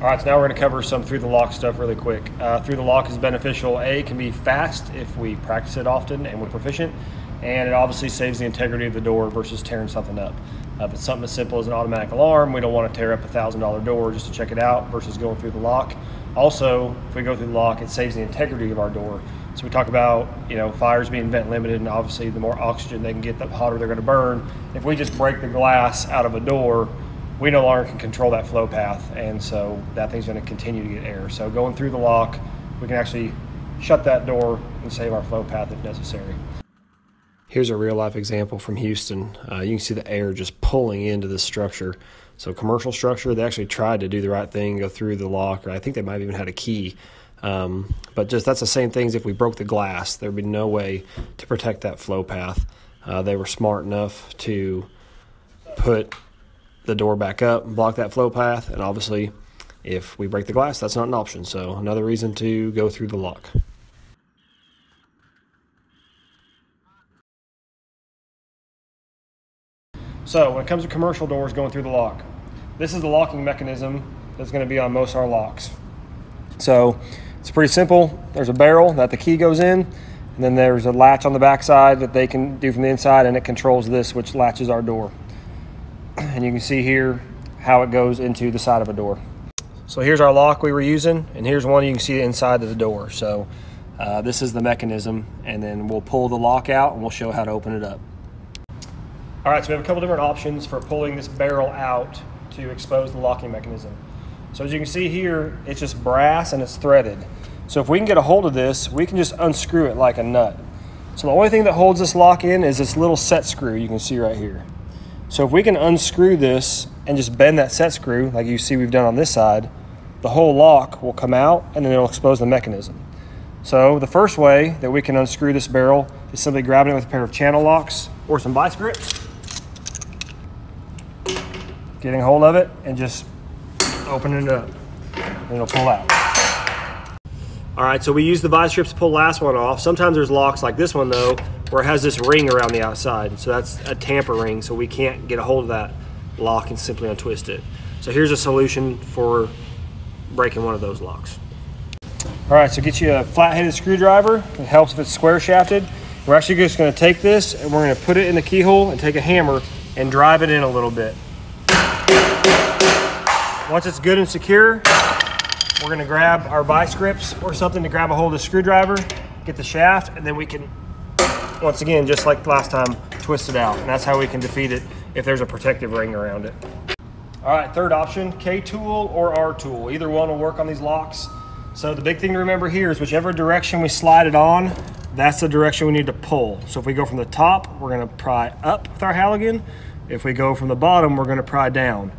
All right, so now we're going to cover some through the lock stuff really quick. Uh, through the lock is beneficial. A, can be fast if we practice it often and we're proficient, and it obviously saves the integrity of the door versus tearing something up. Uh, if it's something as simple as an automatic alarm, we don't want to tear up a thousand dollar door just to check it out versus going through the lock. Also, if we go through the lock, it saves the integrity of our door. So we talk about you know fires being vent limited, and obviously the more oxygen they can get, the hotter they're going to burn. If we just break the glass out of a door, we no longer can control that flow path, and so that thing's going to continue to get air. So going through the lock, we can actually shut that door and save our flow path if necessary. Here's a real life example from Houston. Uh, you can see the air just pulling into this structure. So commercial structure, they actually tried to do the right thing, go through the lock, or I think they might have even had a key. Um, but just that's the same things if we broke the glass, there'd be no way to protect that flow path. Uh, they were smart enough to put the door back up and block that flow path. And obviously, if we break the glass, that's not an option. So another reason to go through the lock. So when it comes to commercial doors going through the lock, this is the locking mechanism that's going to be on most of our locks. So it's pretty simple. There's a barrel that the key goes in, and then there's a latch on the back side that they can do from the inside, and it controls this, which latches our door and you can see here how it goes into the side of a door. So here's our lock we were using, and here's one you can see inside of the door. So uh, this is the mechanism, and then we'll pull the lock out and we'll show how to open it up. All right, so we have a couple different options for pulling this barrel out to expose the locking mechanism. So as you can see here, it's just brass and it's threaded. So if we can get a hold of this, we can just unscrew it like a nut. So the only thing that holds this lock in is this little set screw you can see right here. So if we can unscrew this and just bend that set screw, like you see we've done on this side, the whole lock will come out and then it'll expose the mechanism. So the first way that we can unscrew this barrel is simply grabbing it with a pair of channel locks or some vice grips, getting hold of it and just opening it up and it'll pull out. All right, so we use the vice grips to pull last one off. Sometimes there's locks like this one though where it has this ring around the outside. So that's a tamper ring, so we can't get a hold of that lock and simply untwist it. So here's a solution for breaking one of those locks. All right, so get you a flat-headed screwdriver. It helps if it's square shafted. We're actually just gonna take this and we're gonna put it in the keyhole and take a hammer and drive it in a little bit. Once it's good and secure, we're gonna grab our vice grips or something to grab a hold of the screwdriver, get the shaft, and then we can once again, just like last time, twist it out. And that's how we can defeat it if there's a protective ring around it. All right, third option, K-tool or R-tool. Either one will work on these locks. So the big thing to remember here is whichever direction we slide it on, that's the direction we need to pull. So if we go from the top, we're gonna pry up with our Halligan. If we go from the bottom, we're gonna pry down.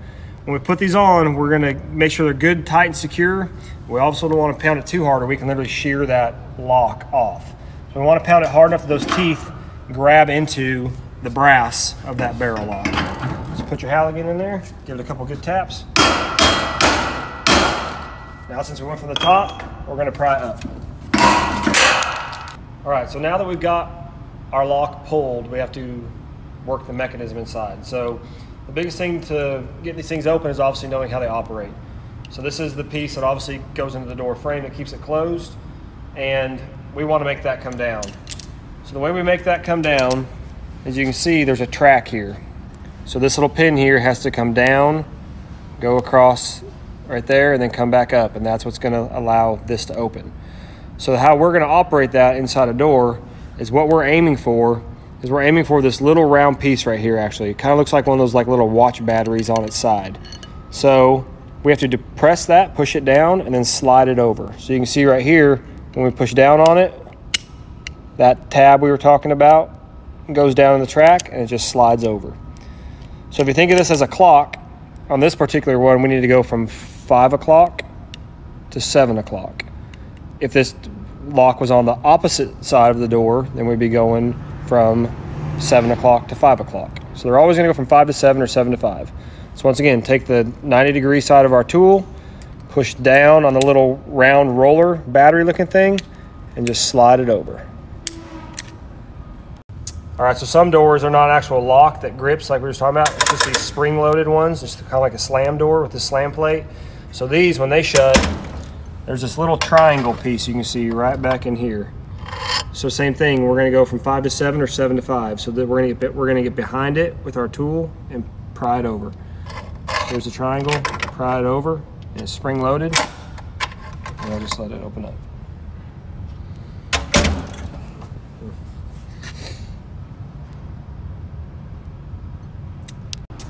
When we put these on, we're gonna make sure they're good, tight, and secure. We also don't wanna pound it too hard or we can literally shear that lock off. So we want to pound it hard enough that those teeth grab into the brass of that barrel lock. So put your Halligan in there, give it a couple good taps. Now since we went from the top, we're going to pry up. All right, so now that we've got our lock pulled, we have to work the mechanism inside. So the biggest thing to get these things open is obviously knowing how they operate. So this is the piece that obviously goes into the door frame that keeps it closed. And we want to make that come down. So the way we make that come down, as you can see, there's a track here. So this little pin here has to come down, go across right there, and then come back up, and that's what's gonna allow this to open. So how we're gonna operate that inside a door is what we're aiming for is we're aiming for this little round piece right here actually. It kind of looks like one of those like little watch batteries on its side. So we have to depress that, push it down, and then slide it over. So you can see right here, when we push down on it, that tab we were talking about goes down in the track and it just slides over. So if you think of this as a clock, on this particular one, we need to go from five o'clock to seven o'clock. If this lock was on the opposite side of the door, then we'd be going from seven o'clock to five o'clock. So they're always gonna go from five to seven or seven to five. So once again, take the 90 degree side of our tool, push down on the little round roller battery looking thing and just slide it over. All right, so some doors are not actual lock that grips like we were talking about. It's just these spring loaded ones, just kind of like a slam door with the slam plate. So these, when they shut, there's this little triangle piece you can see right back in here. So same thing, we're gonna go from five to seven or seven to five. So that we're gonna get we're gonna get behind it with our tool and pry it over. Here's the triangle, pry it over, and it's spring loaded. And I'll just let it open up.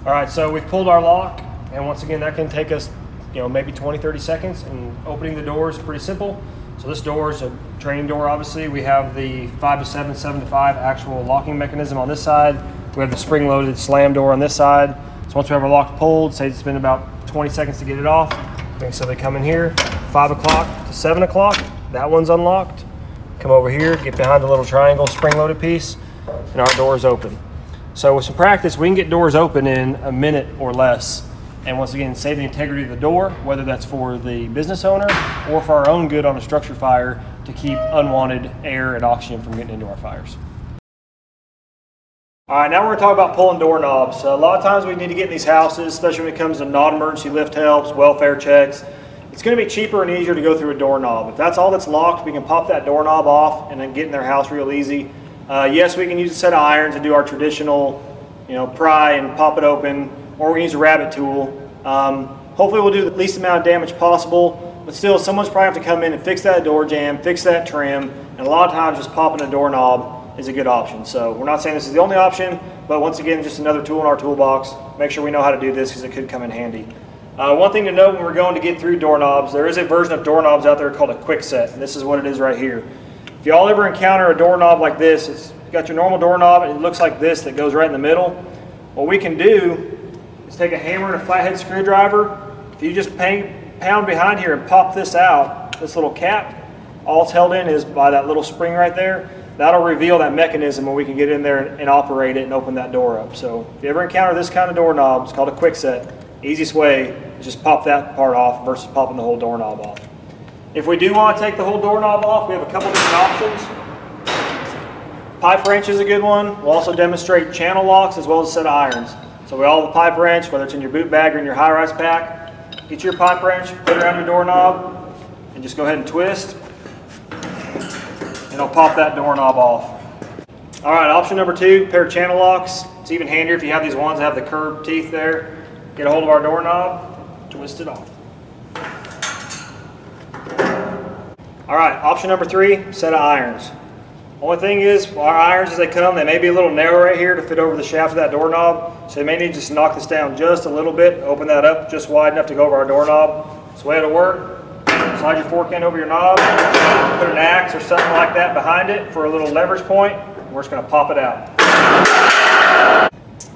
All right, so we've pulled our lock, and once again, that can take us, you know, maybe 20, 30 seconds, and opening the door is pretty simple. So this door is a training door, obviously. We have the five to seven, seven to five actual locking mechanism on this side. We have the spring-loaded slam door on this side. So once we have our lock pulled, say it's been about 20 seconds to get it off. Okay, so they come in here, five o'clock to seven o'clock, that one's unlocked. Come over here, get behind the little triangle spring-loaded piece, and our door is open. So with some practice, we can get doors open in a minute or less. And once again, save the integrity of the door, whether that's for the business owner or for our own good on a structure fire to keep unwanted air and oxygen from getting into our fires. All right, now we're gonna talk about pulling doorknobs. So a lot of times we need to get in these houses, especially when it comes to non-emergency lift helps, welfare checks. It's gonna be cheaper and easier to go through a doorknob. If that's all that's locked, we can pop that doorknob off and then get in their house real easy. Uh, yes, we can use a set of irons and do our traditional, you know, pry and pop it open, or we can use a rabbet tool. Um, hopefully we'll do the least amount of damage possible, but still someone's probably have to come in and fix that door jamb, fix that trim, and a lot of times just popping a doorknob is a good option. So we're not saying this is the only option, but once again, just another tool in our toolbox. Make sure we know how to do this because it could come in handy. Uh, one thing to note when we're going to get through doorknobs, there is a version of doorknobs out there called a Kwikset, and this is what it is right here. If y'all ever encounter a doorknob like this, it's got your normal doorknob and it looks like this that goes right in the middle. What we can do is take a hammer and a flathead screwdriver. If you just pound behind here and pop this out, this little cap, all it's held in is by that little spring right there. That'll reveal that mechanism where we can get in there and, and operate it and open that door up. So if you ever encounter this kind of doorknob, it's called a Kwikset. Easiest way is just pop that part off versus popping the whole doorknob off. If we do want to take the whole doorknob off, we have a couple different options. Pipe wrench is a good one. We'll also demonstrate channel locks as well as set of irons. So we all have a pipe wrench, whether it's in your boot bag or in your high-rise pack. Get your pipe wrench, put it around your doorknob, and just go ahead and twist. It'll pop that doorknob off. All right, option number two, pair of channel locks. It's even handier if you have these ones that have the curved teeth there. Get a hold of our doorknob, twist it off. All right, option number three, set of irons. Only thing is, our irons as they come, they may be a little narrow right here to fit over the shaft of that doorknob. So you may need to just knock this down just a little bit, open that up just wide enough to go over our doorknob. That's the way it'll work. Slide your fork end over your knob, put an axe or something like that behind it for a little leverage point. We're just gonna pop it out.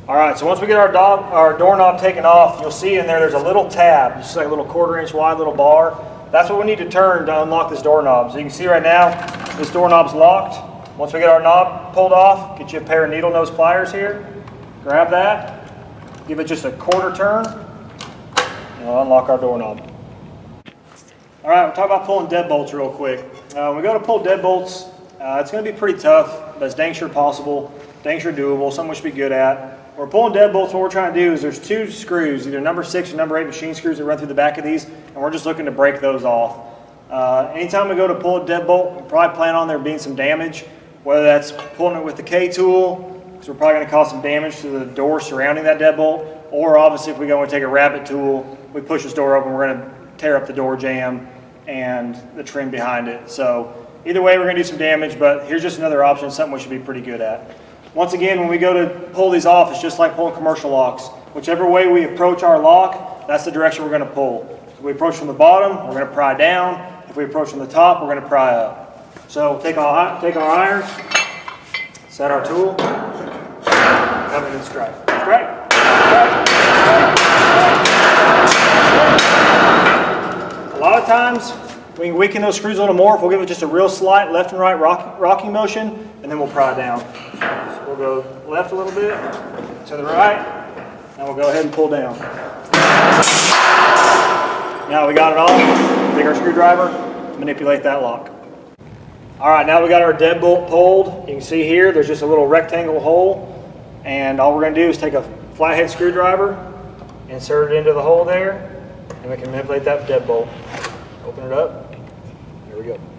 All right, so once we get our, our doorknob taken off, you'll see in there there's a little tab, just like a little quarter inch wide little bar. That's what we need to turn to unlock this doorknob. So you can see right now, this doorknob's locked. Once we get our knob pulled off, get you a pair of needle nose pliers here. Grab that, give it just a quarter turn, and we'll unlock our doorknob. All right, we'll talk about pulling deadbolts real quick. Uh, when we go to pull deadbolts, uh, it's going to be pretty tough, but it's dang sure possible, dang sure doable, something we should be good at. When We're pulling deadbolts, what we're trying to do is there's two screws, either number six or number eight machine screws that run through the back of these, and we're just looking to break those off. Uh, anytime we go to pull a deadbolt, we probably plan on there being some damage, whether that's pulling it with the K-tool, because we're probably going to cause some damage to the door surrounding that deadbolt, or obviously if we go and take a rabbet tool, we push this door open, we're going to tear up the door jamb and the trim behind it. So either way, we're going to do some damage, but here's just another option, something we should be pretty good at. Once again, when we go to pull these off, it's just like pulling commercial locks. Whichever way we approach our lock, that's the direction we're going to pull. If we approach from the bottom, we're going to pry down. If we approach from the top, we're going to pry up. So take our, take our irons, set our tool, come in and strike. Strike, strike, strike, A lot of times, we can weaken those screws a little more if we'll give it just a real slight left and right rock, rocking motion, and then we'll pry down. So we'll go left a little bit, to the right, and we'll go ahead and pull down. Now we got it off, take our screwdriver, manipulate that lock. All right, now we got our deadbolt pulled. You can see here, there's just a little rectangle hole, and all we're gonna do is take a flathead screwdriver, insert it into the hole there, And we can manipulate that deadbolt. Open it up. There we go.